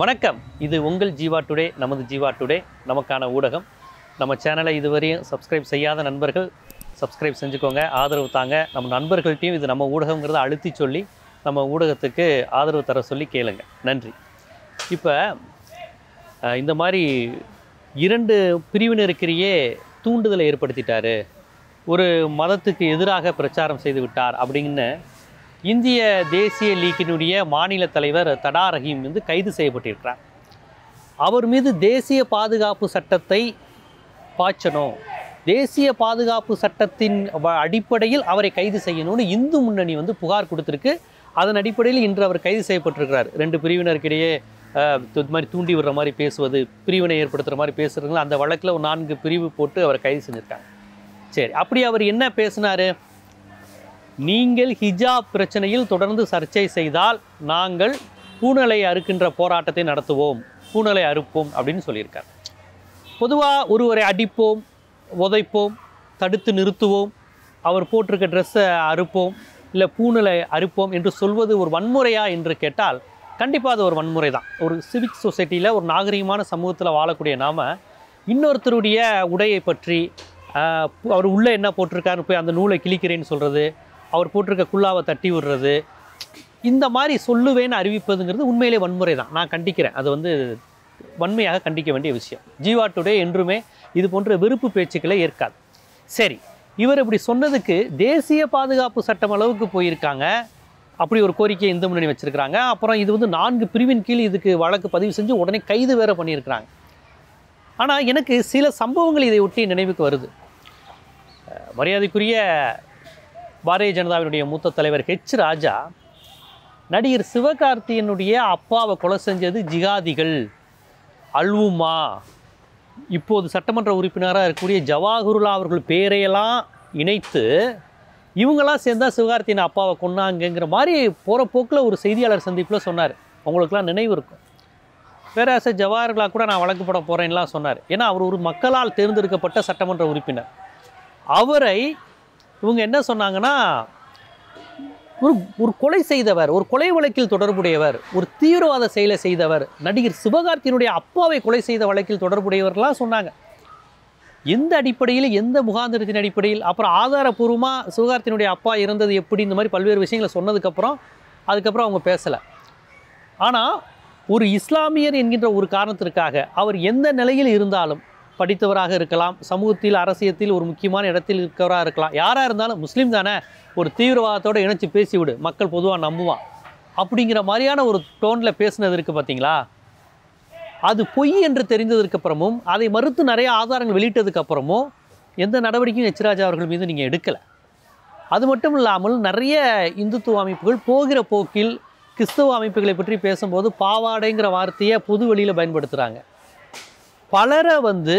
வணக்கம். இது உங்கள் ஜீவா டுடே நமது ஜீவா டுடே நமக்கான ஊடகம். நம்ம சேனலை இதுவரையும் சப்ஸ்கிரைப் செய்யாத நண்பர்கள் சப்ஸ்கிரைப் செஞ்சுக்கோங்க ஆதரவு தாங்க. நம்ம நண்பர்கள்ட்டையும் இது நம்ம ஊடகங்கிறத அழுத்தி சொல்லி நம்ம ஊடகத்துக்கு ஆதரவு தர சொல்லி கேளுங்க. நன்றி. இப்போ இந்த மாதிரி இரண்டு பிரிவினருக்கிடையே தூண்டுதலை ஏற்படுத்திட்டார். ஒரு மதத்துக்கு எதிராக பிரச்சாரம் செய்து விட்டார் அப்படின்னு இந்திய தேசிய லீக்கினுடைய மாநில தலைவர் தடா ரஹீம் வந்து கைது செய்யப்பட்டிருக்கிறார். அவர் மீது தேசிய பாதுகாப்பு சட்டத்தை பாய்ச்சணும். தேசிய பாதுகாப்பு சட்டத்தின் வ- அடிப்படையில் அவரை கைது செய்யணும்னு இந்து முன்னணி வந்து புகார் கொடுத்துருக்கு. அதன் அடிப்படையில் இன்று அவர் கைது செய்யப்பட்டிருக்கிறார். ரெண்டு பிரிவினருக்கிடையே இது மாதிரி தூண்டி விடுற மாதிரி பேசுவது பிரிவினை ஏற்படுத்துகிற மாதிரி பேசுகிறாங்களோ அந்த வழக்கில் ஒரு நான்கு பிரிவு போட்டு அவர் கைது செஞ்சுருக்காங்க. சரி அப்படி அவர் என்ன பேசினாரு? நீங்கள் ஹிஜாப் பிரச்சனையில் தொடர்ந்து சர்ச்சை செய்தால் நாங்கள் பூனலை அறுக்கின்ற போராட்டத்தை நடத்துவோம் பூனலை அறுப்போம் அப்படின்னு சொல்லியிருக்கார். பொதுவாக ஒருவரை அடிப்போம் உதைப்போம் தடுத்து நிறுத்துவோம் அவர் போட்டிருக்க ட்ரெஸ்ஸை அறுப்போம் இல்லை பூனலை அறுப்போம் என்று சொல்வது ஒரு வன்முறையா என்று கேட்டால் கண்டிப்பாக அது ஒரு வன்முறை தான். ஒரு சிவிக் சொசைட்டியில் ஒரு நாகரிகமான சமூகத்தில் வாழக்கூடிய நாம் இன்னொருத்தருடைய உடையை பற்றி அவர் உள்ளே என்ன போட்டிருக்காருன்னு போய் அந்த நூலை கிழிக்கிறேன்னு சொல்கிறது அவர் போட்டிருக்க குல்லாவை தட்டி விடுறது. இந்த மாதிரி சொல்லுவேன்னு அறிவிப்பதுங்கிறது உண்மையிலே வன்முறை தான். நான் கண்டிக்கிறேன். அது வந்து வன்மையாக கண்டிக்க வேண்டிய விஷயம். ஜீவா டுடே என்றுமே இது போன்ற வெறுப்பு பேச்சுக்களை ஏற்காது. சரி இவர் இப்படி சொன்னதுக்கு தேசிய பாதுகாப்பு சட்டம் அளவுக்கு போயிருக்காங்க. அப்படி ஒரு கோரிக்கையை இந்து முன்னணி வச்சுருக்கிறாங்க. அப்புறம் இது வந்து நான்கு பிரிவின் கீழ் இதுக்கு வழக்கு பதிவு செஞ்சு உடனே கைது வேறு பண்ணியிருக்கிறாங்க. ஆனால் எனக்கு சில சம்பவங்கள் இதை ஒட்டி நினைவுக்கு வருது. மரியாதைக்குரிய பாரதிய ஜனதாவினுடைய மூத்த தலைவர் ஹெச் ராஜா நடிகர் சிவகார்த்தியனுடைய அப்பாவை கொலை செஞ்சது ஜிகாதிகள் அல்வுமா. இப்போது சட்டமன்ற உறுப்பினராக இருக்கக்கூடிய ஜவாஹருலா அவர்கள் பேரையெல்லாம் இணைத்து இவங்கெல்லாம் சேர்ந்தால் சிவகார்த்தியின் அப்பாவை கொன்னாங்கங்கிற மாதிரி போகிற போக்கில் ஒரு செய்தியாளர் சந்திப்பில் சொன்னார். உங்களுக்கெல்லாம் நினைவு இருக்கும். பேராச ஜவஹர்லா கூட நான் வழக்கு போட போகிறேன்லாம் சொன்னார். ஏன்னா அவர் ஒரு மக்களால் தேர்ந்தெடுக்கப்பட்ட சட்டமன்ற உறுப்பினர். அவரை இவங்க என்ன சொன்னாங்கன்னா ஒரு ஒரு கொலை செய்தவர் ஒரு கொலை வழக்கில் தொடர்புடையவர் ஒரு தீவிரவாத செயலை செய்தவர் நடிகர் சிவகார்த்தியினுடைய அப்பாவை கொலை செய்த வழக்கில் தொடர்புடையவர்லாம் சொன்னாங்க. எந்த அடிப்படையில் எந்த முகாந்திரத்தின் அடிப்படையில் அப்புறம் ஆதாரபூர்வமாக சிவகார்த்தியினுடைய அப்பா இருந்தது எப்படி இந்த மாதிரி பல்வேறு விஷயங்களை சொன்னதுக்கப்புறம் அதுக்கப்புறம் அவங்க பேசலை. ஆனால் ஒரு இஸ்லாமியர் என்கின்ற ஒரு காரணத்திற்காக அவர் எந்த நிலையில் இருந்தாலும் படித்தவராக இருக்கலாம் சமூகத்தில் அரசியத்தில் ஒரு முக்கியமான இடத்தில் இருக்கிறவராக இருக்கலாம். யாராக இருந்தாலும் முஸ்லீம் தானே ஒரு தீவிரவாதத்தோடு இணைச்சி பேசிவிடு மக்கள் பொதுவாக நம்புவான். அப்படிங்கிற மாதிரியான ஒரு டோனில் பேசினது இருக்குது பார்த்தீங்களா அது பொய் என்று தெரிந்ததற்கு அப்புறமும் அதை மறுத்து நிறைய ஆதாரங்கள் வெளியிட்டதுக்கு அப்புறமும் எந்த நடவடிக்கையும் எச்ராஜா அவர்கள் மீது நீங்கள் எடுக்கலை. அது மட்டும் இல்லாமல் நிறைய இந்துத்துவ அமைப்புகள் போகிற போக்கில் கிறிஸ்தவ அமைப்புகளை பற்றி பேசும்போது பாவாடைங்கிற வார்த்தையை பொது வெளியில் பயன்படுத்துகிறாங்க பலரை வந்து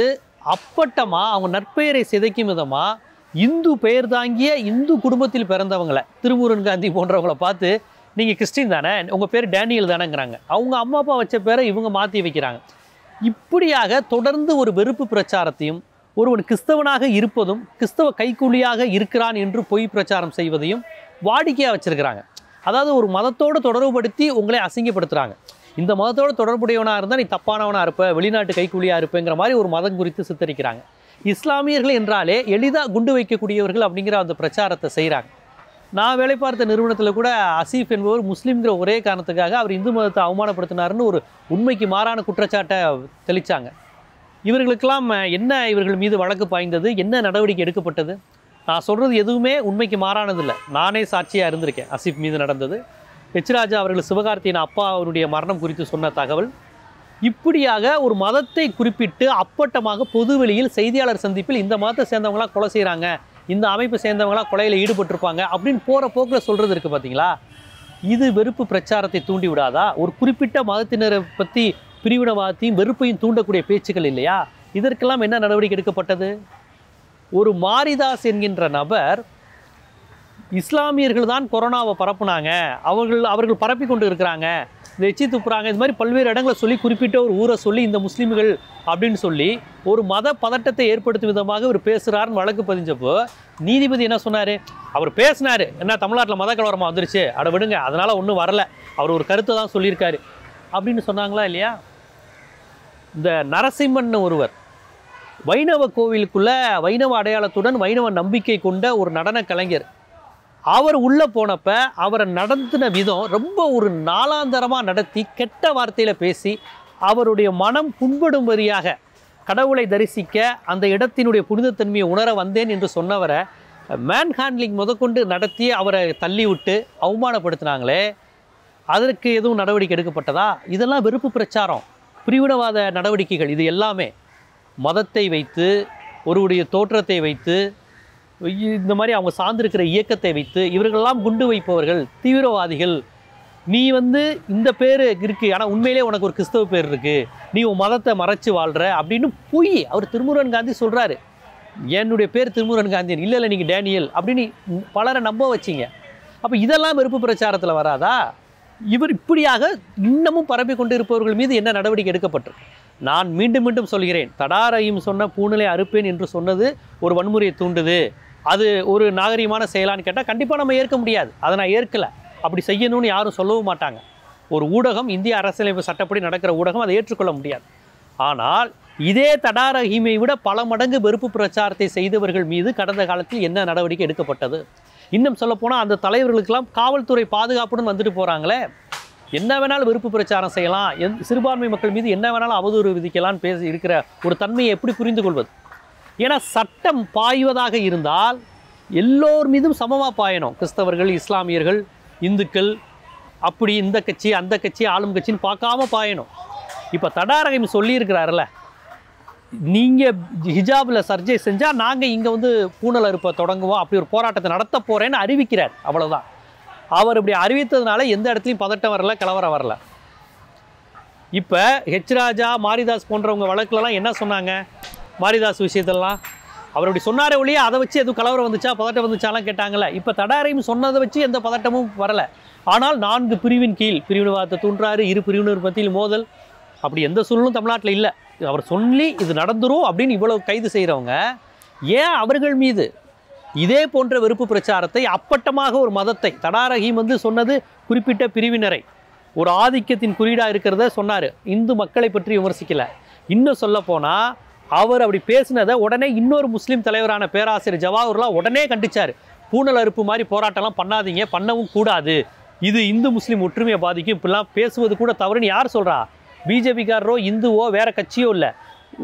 அப்பட்டமாக அவங்க நற்பெயரை சிதைக்கும் விதமாக இந்து பெயர் தாங்கிய இந்து குடும்பத்தில் பிறந்தவங்கள திருமுருகன் காந்தி போன்றவங்கள பார்த்து நீங்கள் கிறிஸ்டின் தானே? உங்கள் பேர் டேனியல் தானேங்கிறாங்க. அவங்க அம்மா அப்பா வச்ச பேரை இவங்க மாற்றி வைக்கிறாங்க. இப்படியாக தொடர்ந்து ஒரு வெறுப்பு பிரச்சாரத்தையும் ஒருவன் கிறிஸ்தவனாக இருப்பதும் கிறிஸ்தவ கைக்கூலியாக இருக்கிறான் என்று பொய் பிரச்சாரம் செய்வதையும் வாடிக்கையாக வச்சுருக்கிறாங்க. அதாவது ஒரு மதத்தோடு தொடர்புபடுத்தி உங்களை அசிங்கப்படுத்துகிறாங்க இந்த மதத்தோடு தொடர்புடையவனாக இருந்தால் நீ தப்பானவனாக இருப்ப வெளிநாட்டு கைக்கூலியாக இருப்பேங்கிற மாதிரி ஒரு மதம் குறித்து சித்தரிக்கிறாங்க. இஸ்லாமியர்கள் என்றாலே எளிதாக குண்டு வைக்கக்கூடியவர்கள் அப்படிங்கிற அந்த பிரச்சாரத்தை செய்கிறாங்க நான் வேலை பார்த்த நிறுவனத்தில் கூட அசீஃப் என்பவர் முஸ்லீம்கிற ஒரே காரணத்துக்காக அவர் இந்து மதத்தை அவமானப்படுத்தினாருன்னு ஒரு உண்மைக்கு மாறான குற்றச்சாட்டை தெளிச்சாங்க. இவர்களுக்கெல்லாம் என்ன இவர்கள் மீது வழக்கு பாய்ந்தது? என்ன நடவடிக்கை எடுக்கப்பட்டது? நான் சொல்கிறது எதுவுமே உண்மைக்கு மாறானதில்லை. நானே சாட்சியாக இருந்திருக்கேன் அசீஃப் மீது நடந்தது. ஹெச்ராஜா அவர்கள் சிவகார்த்தியின் அப்பா அவருடைய மரணம் குறித்து சொன்ன தகவல் இப்படியாக ஒரு மதத்தை குறிப்பிட்டு அப்பட்டமாக பொதுவெளியில் செய்தியாளர் சந்திப்பில் இந்த மதத்தை சேர்ந்தவங்களாம் கொலை செய்கிறாங்க இந்த அமைப்பு சேர்ந்தவங்களாம் கொலையில் ஈடுபட்டிருப்பாங்க அப்படின்னு போகிற போக்கில் சொல்கிறது இருக்குது பார்த்தீங்களா இது வெறுப்பு பிரச்சாரத்தை தூண்டி விடாதா? ஒரு குறிப்பிட்ட மதத்தினரை பற்றி பிரிவினவாதத்தையும் வெறுப்பையும் தூண்டக்கூடிய பேச்சுக்கள் இல்லையா? இதற்கெல்லாம் என்ன நடவடிக்கை எடுக்கப்பட்டது? ஒரு மாரிதாஸ் என்கின்ற நபர் இஸ்லாமியர்கள் தான் கொரோனாவை பரப்புனாங்க. அவர்கள் அவர்கள் பரப்பி கொண்டு இருக்கிறாங்க. இந்த எச்சி துப்புறாங்க இது மாதிரி பல்வேறு இடங்களை சொல்லி குறிப்பிட்ட ஒரு ஊரை சொல்லி இந்த முஸ்லீம்கள் அப்படின்னு சொல்லி ஒரு மத பதட்டத்தை ஏற்படுத்தும் விதமாக இவர் பேசுகிறாருன்னு வழக்கு பதிஞ்சப்போ நீதிபதி என்ன சொன்னார்? அவர் பேசினார். என்ன தமிழ்நாட்டில் மத கலவரமாக வந்துருச்சு? அட விடுங்க அதனால் ஒன்றும் வரல. அவர் ஒரு கருத்தை தான் சொல்லியிருக்காரு. அப்படின்னு சொன்னாங்களா இல்லையா? இந்த நரசிம்மன் ஒருவர் வைணவ கோவிலுக்குள்ளே வைணவ அடையாளத்துடன் வைணவ நம்பிக்கை கொண்ட ஒரு நடன கலைஞர். அவர் உள்ளே போனப்ப அவரை நடத்தின விதம் ரொம்ப ஒரு நாளாந்தரமாக நடத்தி கெட்ட வார்த்தையில் பேசி அவருடைய மனம் புண்படும்படியாக கடவுளை தரிசிக்க அந்த இடத்தினுடைய புனிதத்தன்மையை உணர வந்தேன் என்று சொன்னவரை மேன் ஹேண்ட்லிங் முதற்கொண்டு நடத்தி அவரை தள்ளி விட்டு அவமானப்படுத்தினாங்களே அதற்கு எதுவும் நடவடிக்கை எடுக்கப்பட்டதா? இதெல்லாம் வெறுப்பு பிரச்சாரம் பிரிவினவாத நடவடிக்கைகள் இது எல்லாமே மதத்தை வைத்து ஒருவருடைய தோற்றத்தை வைத்து இந்த மாதிரி அவங்க சார்ந்திருக்கிற இயக்கத்தை வைத்து இவர்களெல்லாம் குண்டு வைப்பவர்கள் தீவிரவாதிகள். நீ வந்து இந்த பேர் இருக்குது ஆனால் உண்மையிலே உனக்கு ஒரு கிறிஸ்தவ பேர் இருக்குது நீ உன் மதத்தை மறைச்சி வாழ்கிற அப்படின்னு பொய். அவர் திருமுருகன் காந்தி சொல்கிறாரு என்னுடைய பேர் திருமுருகன் காந்தியன். இல்லை இல்லை நீங்கள் டேனியல் அப்படின்னு பலரை நம்ப வச்சீங்க. அப்போ இதெல்லாம் வெறுப்பு பிரச்சாரத்தில் வராதா? இவர் இப்படியாக இன்னமும் பரப்பி கொண்டு இருப்பவர்கள் மீது என்ன நடவடிக்கை எடுக்கப்பட்டிருக்கு? நான் மீண்டும் மீண்டும் சொல்கிறேன். தடாரையும் சொன்ன பூநிலை அறுப்பேன் என்று சொன்னது ஒரு வன்முறையை தூண்டுது. அது ஒரு நாகரிகமான செயலான்னு கேட்டால் கண்டிப்பாக நம்ம ஏற்க முடியாது. அதை நான் ஏற்கலை. அப்படி செய்யணும்னு யாரும் சொல்லவும் மாட்டாங்க. ஒரு ஊடகம் இந்திய அரசியலமைப்பு சட்டப்படி நடக்கிற ஊடகம் அதை ஏற்றுக்கொள்ள முடியாது. ஆனால் இதே தடாரஹீமை விட பல மடங்கு வெறுப்பு பிரச்சாரத்தை செய்தவர்கள் மீது கடந்த காலத்தில் என்ன நடவடிக்கை எடுக்கப்பட்டது? இன்னும் சொல்லப்போனால் அந்த தலைவர்களுக்கெல்லாம் காவல்துறை பாதுகாப்புடன் வந்துட்டு போகிறாங்களே என்ன வேணாலும் வெறுப்பு பிரச்சாரம் செய்யலாம். எந் சிறுபான்மை மக்கள் மீது என்ன வேணாலும் அவதூறு விதிக்கலாம்னு பேசி இருக்கிற ஒரு தன்மையை எப்படி புரிந்து கொள்வது ஏன்னா சட்டம் பாய்வதாக இருந்தால் எல்லோர் மீதும் சமமாக பாயணும். கிறிஸ்தவர்கள் இஸ்லாமியர்கள் இந்துக்கள் அப்படி இந்த கட்சி அந்த கட்சி ஆளும் கட்சின்னு பார்க்காம பாயணும். இப்போ தடாரகம் சொல்லியிருக்கிறாருல நீங்கள் ஹிஜாபில் சர்ஜை செஞ்சால் நாங்கள் இங்கே வந்து பூனல் அறுப்பை தொடங்குவோம் அப்படி ஒரு போராட்டத்தை நடத்த போகிறேன்னு அறிவிக்கிறார் அவ்வளோதான் அவர் இப்படி அறிவித்ததுனால எந்த இடத்துலையும் பதட்டம் வரல கலவரம் வரல. இப்போ ஹெச் ராஜா மாரிதாஸ் போன்றவங்க வழக்குலலாம் என்ன சொன்னாங்க? மாரிதாஸ் விஷயத்தெல்லாம். அவர் அப்படி சொன்னாரே ஒழிய அதை வச்சு எதுவும் கலவரம் வந்துச்சா பதட்டம் வந்துச்சாலாம் கேட்டாங்கல்ல. இப்போ தடாரையும் சொன்னதை வச்சு எந்த பதட்டமும் வரல. ஆனால் நான்கு பிரிவின் கீழ் பிரிவினவாதத்தை தூண்டுறாரு இரு பிரிவினர் மத்தியில் மோதல். அப்படி எந்த சூழலும் தமிழ்நாட்டில் இல்லை. அவர் சொல்லி இது நடந்துரும் அப்படின்னு இவ்வளோ கைது செய்கிறவங்க ஏன் அவர்கள் மீது? இதே போன்ற வெறுப்பு பிரச்சாரத்தை அப்பட்டமாக ஒரு மதத்தை தடாரஹீம் வந்து சொன்னது குறிப்பிட்ட பிரிவினரை ஒரு ஆதிக்கத்தின் குறியீடாக இருக்கிறத சொன்னார். இந்து மக்களை பற்றி விமர்சிக்கலை. இன்னும் சொல்ல போனால் அவர் அப்படி பேசினதை உடனே இன்னொரு முஸ்லீம் தலைவரான பேராசிரியர் ஜவாஹர்லாம் உடனே கண்டிச்சார். பூனல் அறுப்பு மாதிரி போராட்டம்லாம் பண்ணாதீங்க பண்ணவும் கூடாது. இது இந்து முஸ்லீம் ஒற்றுமையை பாதிக்கும். இப்படிலாம் பேசுவது கூட தவறுன்னு யார் சொல்கிறா பிஜேபிக்காரரோ இந்துவோ வேற கட்சியோ இல்லை.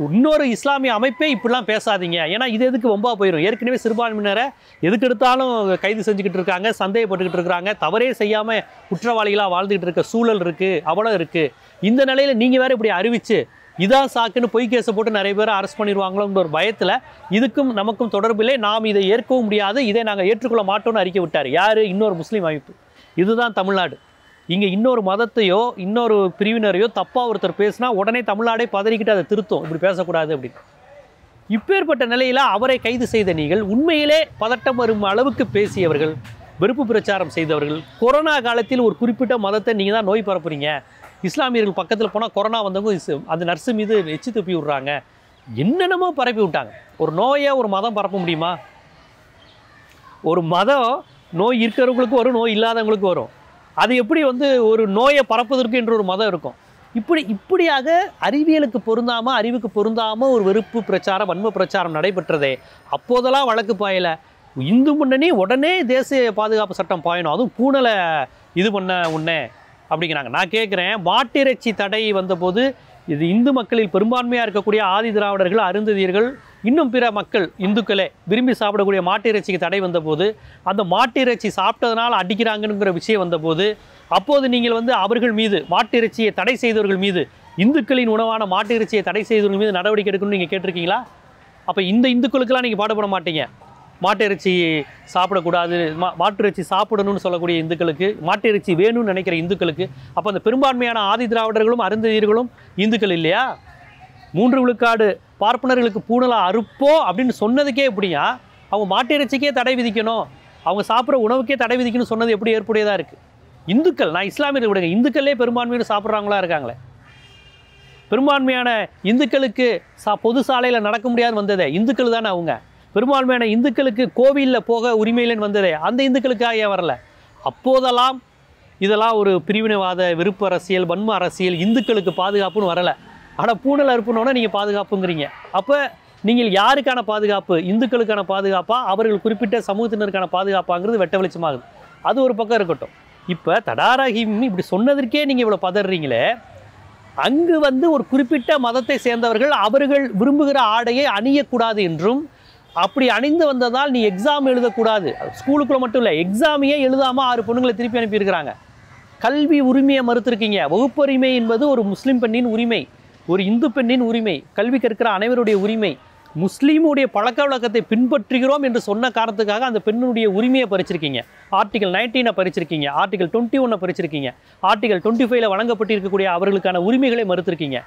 இன்னொரு இஸ்லாமிய அமைப்பே இப்படிலாம் பேசாதீங்க. ஏன்னா இது எதுக்கு வம்பா போயிடும் ஏற்கனவே சிறுபான்மையினரை எதுக்கு எடுத்தாலும் கைது செஞ்சுக்கிட்டு இருக்காங்க சந்தேகப்பட்டுக்கிட்டு இருக்கிறாங்க தவறே செய்யாமல் குற்றவாளிகளாக வாழ்ந்துக்கிட்டு இருக்க சூழல் இருக்குது அவலம் இருக்குது இந்த நிலையில் நீங்கள் வேற இப்படி அறிவிச்சு இதான் சாக்குன்னு பொய் கேஸை போட்டு நிறைய பேர் அரெஸ்ட் பண்ணிடுவாங்களோங்கிற ஒரு பயத்தில் இதுக்கும் நமக்கும் தொடர்பில்லை நாம் இதை ஏற்கவும் முடியாது இதை நாங்கள் ஏற்றுக்கொள்ள மாட்டோம்னு அறிக்கை விட்டார். யார்? இன்னொரு முஸ்லீம் அமைப்பு. இதுதான் தமிழ்நாடு. இங்கே இன்னொரு மதத்தையோ இன்னொரு பிரிவினரையோ தப்பாக ஒருத்தர் பேசினா உடனே தமிழ்நாடே பதறிக்கிட்டு அதை திருத்தும். இப்படி பேசக்கூடாது அப்படின்னு. இப்பேற்பட்ட நிலையில் அவரை கைது செய்த நீங்கள் உண்மையிலே பதட்டம் வரும் அளவுக்கு பேசியவர்கள் வெறுப்பு பிரச்சாரம் செய்தவர்கள் கொரோனா காலத்தில் ஒரு குறிப்பிட்ட மதத்தை நீங்கள் தான் நோய் பரப்புறீங்க. இஸ்லாமியர்கள் பக்கத்தில் போனால் கொரோனா வந்தவங்க அந்த நர்ஸு மீது எச்சு துப்பி விட்றாங்க. என்னென்னமோ பரப்பி விட்டாங்க. ஒரு நோயை ஒரு மதம் பரப்ப முடியுமா? ஒரு மதம் நோய் இருக்கிறவங்களுக்கு வரும் நோய் இல்லாதவங்களுக்கு வரும். அது எப்படி வந்து ஒரு நோயை பரப்புவதற்கு என்று ஒரு மதம் இருக்கும். இப்படி இப்படியாக அறிவியலுக்கு பொருந்தாமல் அறிவுக்கு பொருந்தாமல் ஒரு வெறுப்பு பிரச்சாரம் வன்ம பிரச்சாரம் நடைபெற்றதே. அப்போதெல்லாம் வழக்கு பாயலை. இந்து முன்னணி உடனே தேசிய பாதுகாப்பு சட்டம் பாயணும். அதுவும் பூனலை இது பண்ண உடனே. அப்படிங்கிறாங்க. நான் கேட்குறேன் மாட்டிறைச்சி தடை வந்தபோது இது இந்து மக்களில் பெரும்பான்மையாக இருக்கக்கூடிய ஆதி திராவிடர்கள் அருந்ததியர்கள் இன்னும் பிற மக்கள் இந்துக்களே விரும்பி சாப்பிடக்கூடிய மாட்டிறைச்சிக்கு தடை வந்தபோது அந்த மாட்டிறைச்சி சாப்பிட்டதுனால அடிக்கிறாங்கங்கிற விஷயம் வந்தபோது அப்போது நீங்கள் வந்து அவர்கள் மீது மாட்டிறைச்சியை தடை செய்தவர்கள் மீது இந்துக்களின் உணவான மாட்டிறைச்சியை தடை செய்தவர்கள் மீது நடவடிக்கை எடுக்கணும்னு நீங்கள் கேட்டிருக்கீங்களா? அப்போ இந்த இந்துக்களுக்கெல்லாம் நீங்கள் பாடுபட மாட்டீங்க. மாட்டு இறைச்சி சாப்பிடக்கூடாது மா மாட்டு இறைச்சி சாப்பிடணும்னு சொல்லக்கூடிய இந்துக்களுக்கு மாட்டு இறைச்சி வேணும்னு நினைக்கிற இந்துக்களுக்கு அப்போ அந்த பெரும்பான்மையான ஆதி திராவிடர்களும் அருந்ததியர்களும் இந்துக்கள் இல்லையா? மூன்று விழுக்காடு பார்ப்பனர்களுக்கு பூணலா அறுப்போ அப்படின்னு சொன்னதுக்கே எப்படியா? அவங்க மாட்டு இறைச்சிக்கே தடை விதிக்கணும். அவங்க சாப்பிட்ற உணவுக்கே தடை விதிக்கணும்னு சொன்னது எப்படி ஏற்புடையதாக இருக்குது இந்துக்கள் நான் இஸ்லாமியர்கள் விடுங்க இந்துக்களே பெரும்பான்மையோடு சாப்பிட்றாங்களா இருக்காங்களே? பெரும்பான்மையான இந்துக்களுக்கு சா பொது சாலையில் நடக்க முடியாது வந்ததே இந்துக்கள் தானே அவங்க? பெரும்பான்மையான இந்துக்களுக்கு கோவிலில் போக உரிமையிலன்னு வந்ததே அந்த இந்துக்களுக்காக ஏன் வரல? அப்போதெல்லாம் இதெல்லாம் ஒரு பிரிவினைவாத விருப்ப அரசியல் வன்ம அரசியல் இந்துக்களுக்கு பாதுகாப்புன்னு வரலை. ஆனால் பூனல் அறுப்புனோட நீங்கள் பாதுகாப்புங்கிறீங்க. அப்போ நீங்கள் யாருக்கான பாதுகாப்பு? இந்துக்களுக்கான பாதுகாப்பா? அவர்கள் குறிப்பிட்ட சமூகத்தினருக்கான பாதுகாப்பாங்கிறது வெட்ட வெளிச்சமாகுது. அது ஒரு பக்கம் இருக்கட்டும். இப்போ தடாரஹிம் இப்படி சொன்னதற்கே நீங்கள் இவ்வளோ பதறீங்களே அங்கு வந்து ஒரு குறிப்பிட்ட மதத்தை சேர்ந்தவர்கள் அவர்கள் விரும்புகிற ஆடையை அணியக்கூடாது என்றும் அப்படி அணிந்து வந்ததால் நீ எக்ஸாம் எழுதக்கூடாது. ஸ்கூலுக்குள்ளே மட்டும் இல்லை எக்ஸாமையே எழுதாமல் ஆறு பொண்ணுங்களை திருப்பி அனுப்பியிருக்கிறாங்க. கல்வி உரிமையை மறுத்திருக்கீங்க. வகுப்புரிமை என்பது ஒரு முஸ்லீம் பெண்ணின் உரிமை ஒரு இந்து பெண்ணின் உரிமை கல்வி கற்கிற அனைவருடைய உரிமை. முஸ்லீமுடைய பழக்க வழக்கத்தை பின்பற்றுகிறோம் என்று சொன்ன காரணத்துக்காக அந்த பெண்ணுடைய உரிமையை பறிச்சிருக்கீங்க. ஆர்டிகல் நைன்டீனை பறிச்சிருக்கீங்க. ஆர்டிகல் டுவெண்ட்டி ஒன்னை பறிச்சிருக்கீங்க. ஆர்டிகல் டுவெண்ட்டி ஃபைவ்ல வழங்கப்பட்டிருக்கக்கூடிய அவர்களுக்கான உரிமைகளை மறுத்திருக்கீங்க.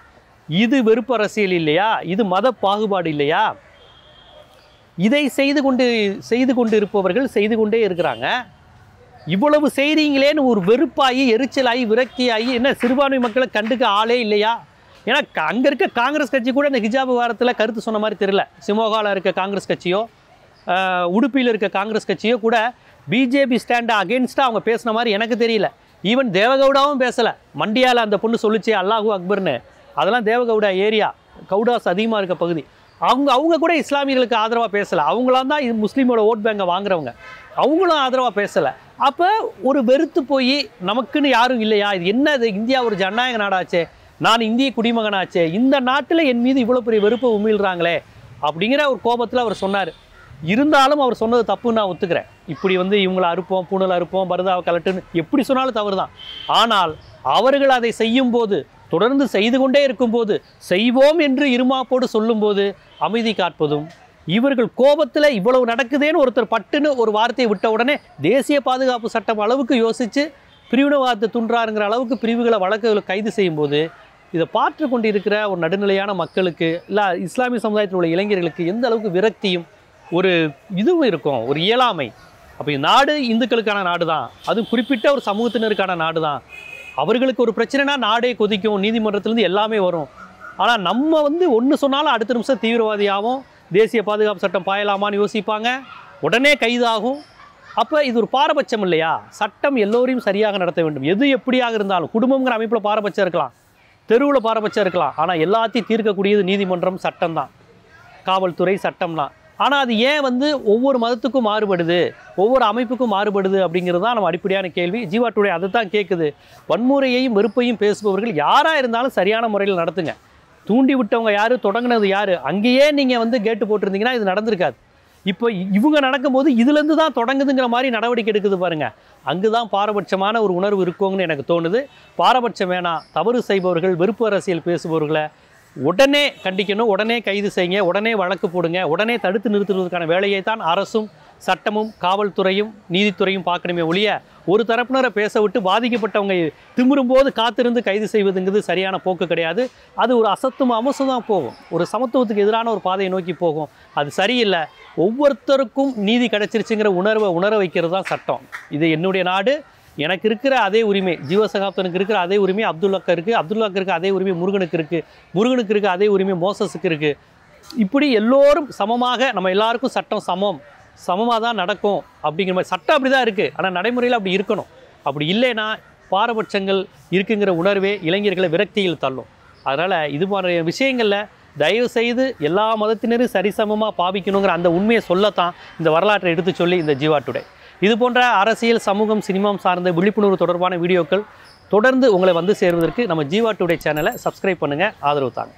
இது வெறுப்பு அரசியல் இல்லையா? இது மத பாகுபாடு இல்லையா? இதை செய்து கொண்டு செய்து கொண்டு இருப்பவர்கள் செய்து கொண்டே இருக்கிறாங்க. இவ்வளவு செய்கிறீங்களேன்னு ஒரு வெறுப்பாகி எரிச்சலாகி விரக்தியாகி என்ன சிறுபான்மை மக்களை கண்டுக்க ஆளே இல்லையா? ஏன்னா அங்கே இருக்க காங்கிரஸ் கட்சி கூட இந்த ஹிஜாப் விவகாரத்தில் கருத்து சொன்ன மாதிரி தெரியல. சிமோகாவில் இருக்க காங்கிரஸ் கட்சியோ உடுப்பியில் இருக்க காங்கிரஸ் கட்சியோ கூட பிஜேபி ஸ்டாண்டை அகேன்ஸ்டாக அவங்க பேசின மாதிரி எனக்கு தெரியல. ஈவன் தேவகவுடாவும் பேசலை. மண்டியாவில் அந்த பொண்ணு சொல்லுச்சு அல்லாஹூ அக்பர்னு. அதெல்லாம் தேவகவுடா ஏரியா. கவுடாஸ் அதிகமாக இருக்க பகுதி. அவங்க அவங்க கூட இஸ்லாமியர்களுக்கு ஆதரவாக பேசலை. அவங்களாம் தான் இது முஸ்லீமோட ஓட் பேங்கை வாங்குறவங்க. அவங்களும் ஆதரவாக பேசலை. அப்போ ஒரு வெறுத்து போய் நமக்குன்னு யாரும் இல்லையா? இது என்ன இது? இந்தியா ஒரு ஜனநாயக நாடாச்சே. நான் இந்திய குடிமகனாச்சே. இந்த நாட்டில் என் மீது இவ்வளோ பெரிய வெறுப்பை உமிழ்கிறாங்களே அப்படிங்கிற ஒரு கோபத்தில் அவர் சொன்னார். இருந்தாலும் அவர் சொன்னது தப்புன்னு நான் ஒத்துக்கிறேன். இப்படி வந்து இவங்களை அறுப்போம் பூணல் அறுப்போம் பரதாவை கலட்டுன்னு எப்படி சொன்னாலும் தவறு தான் ஆனால் அவர்கள் அதை செய்யும்போது தொடர்ந்து செய்து கொண்டே இருக்கும்போது செய்வோம் என்று இருமாப்போடு சொல்லும்போது அமைதி காப்பதும் இவர்கள் கோபத்தில் இவ்வளவு நடக்குதேன்னு ஒருத்தர் பட்டுன்னு ஒரு வார்த்தையை விட்ட உடனே தேசிய பாதுகாப்பு சட்டம் அளவுக்கு யோசித்து பிரிவினவாதத்தை துன்றாருங்கிற அளவுக்கு பிரிவுகளை வழக்குகளை கைது செய்யும்போது இதை பார்த்து கொண்டு இருக்கிற ஒரு நடுநிலையான மக்களுக்கு இல்லை இஸ்லாமிய சமுதாயத்தில் உள்ள இளைஞர்களுக்கு எந்த அளவுக்கு விரக்தியும் ஒரு இதுவும் இருக்கும் ஒரு இயலாமை. அப்போ நாடு இந்துக்களுக்கான நாடு தான் அது குறிப்பிட்ட ஒரு சமூகத்தினருக்கான நாடு தான் அவர்களுக்கு ஒரு பிரச்சனைனா நாடே கொதிக்கும் நீதிமன்றத்திலேருந்து எல்லாமே வரும். ஆனால் நம்ம வந்து ஒன்று சொன்னாலும் அடுத்த நிமிஷம் தீவிரவாதியாகவும் தேசிய பாதுகாப்பு சட்டம் பாயலாமான்னு யோசிப்பாங்க. உடனே கைதாகும். அப்போ இது ஒரு பாரபட்சம் இல்லையா? சட்டம் எல்லோரையும் சரியாக நடத்த வேண்டும். எது எப்படியாக இருந்தாலும் குடும்பங்கிற அமைப்பில் பாரபட்சம் இருக்கலாம். தெருவில் பாரபட்சம் இருக்கலாம். ஆனால் எல்லாத்தையும் தீர்க்கக்கூடியது நீதிமன்றம் சட்டம் தான் காவல்துறை சட்டம்லாம் ஆனால் அது ஏன் வந்து ஒவ்வொரு மதத்துக்கும் மாறுபடுது? ஒவ்வொரு அமைப்புக்கும் மாறுபடுது அப்படிங்கிறது தான் நம்ம அடிப்படையான கேள்வி. ஜீவா டுடே அதை தான் கேட்குது வன்முறையையும் வெறுப்பையும் பேசுபவர்கள் யாராக இருந்தாலும் சரியான முறையில் நடத்துங்க. தூண்டி விட்டவங்க யார்? தொடங்கினது யார்? அங்கேயே நீங்கள் வந்து கேட்டு போட்டிருந்தீங்கன்னா இது நடந்திருக்காது. இப்போ இவங்க நடக்கும்போது இதுலேருந்து தான் தொடங்குதுங்கிற மாதிரி நடவடிக்கை எடுக்குது பாருங்க. அங்கு தான் பாரபட்சமான ஒரு உணர்வு இருக்குங்கன்னு எனக்கு தோணுது. பாரபட்சம் வேணாம். தவறு செய்பவர்கள் வெறுப்பு அரசியல் பேசுபவர்களை உடனே கண்டிக்கணும் உடனே கைது செய்யுங்க உடனே வழக்கு போடுங்க உடனே தடுத்து நிறுத்துவதற்கான வேலையை தான் அரசும் சட்டமும் காவல்துறையும் நீதித்துறையும் பார்க்கணுமே ஒழிய ஒரு தரப்பினரை பேச விட்டு பாதிக்கப்பட்டவங்க திமிரும்போது காத்திருந்து கைது செய்வதுங்கிறது சரியான போக்கு கிடையாது. அது ஒரு அசத்தும் அமசம் தான் போகும். ஒரு சமத்துவத்துக்கு எதிரான ஒரு பாதையை நோக்கி போகும். அது சரியில்லை. ஒவ்வொருத்தருக்கும் நீதி கிடைச்சிருச்சுங்கிற உணர்வை உணர வைக்கிறது தான் சட்டம். இது என்னுடைய நாடு எனக்கு இருக்கிற அதே உரிமை ஜீவசகாப்தனுக்கு இருக்கிற அதே உரிமை அப்துல்லாக்கு இருக்குது அப்துல்லாக்கு இருக்க அதே உரிமை முருகனுக்கு இருக்குது முருகனுக்கு இருக்க அதே உரிமை மோசஸுக்கு இருக்குது இப்படி எல்லோரும் சமமாக நம்ம எல்லாருக்கும் சட்டம் சமம் சமமாக தான் நடக்கும் அப்படிங்கிற மாதிரி சட்டம் அப்படி தான் இருக்குது ஆனால் நடைமுறையில் அப்படி இருக்கணும். அப்படி இல்லைன்னா பாரபட்சங்கள் இருக்குங்கிற உணர்வே இளைஞர்களை விரக்தியில் தள்ளும். அதனால் இது போன்ற விஷயங்களில் தயவு செய்து எல்லா மதத்தினரும் சரிசமமாக பாவிக்கணுங்கிற அந்த உண்மையை சொல்லத்தான் இந்த வரலாற்றை எடுத்து சொல்லி இந்த ஜீவா டுடே. இது போன்ற அரசியல் சமூகம் சினிமம் சார்ந்த விழிப்புணர்வு தொடர்பான வீடியோக்கள் தொடர்ந்து உங்களை வந்து சேருவதற்கு நம்ம ஜீவா டுடே சேனலை சப்ஸ்கிரைப் பண்ணுங்கள் ஆதரவு தாங்க.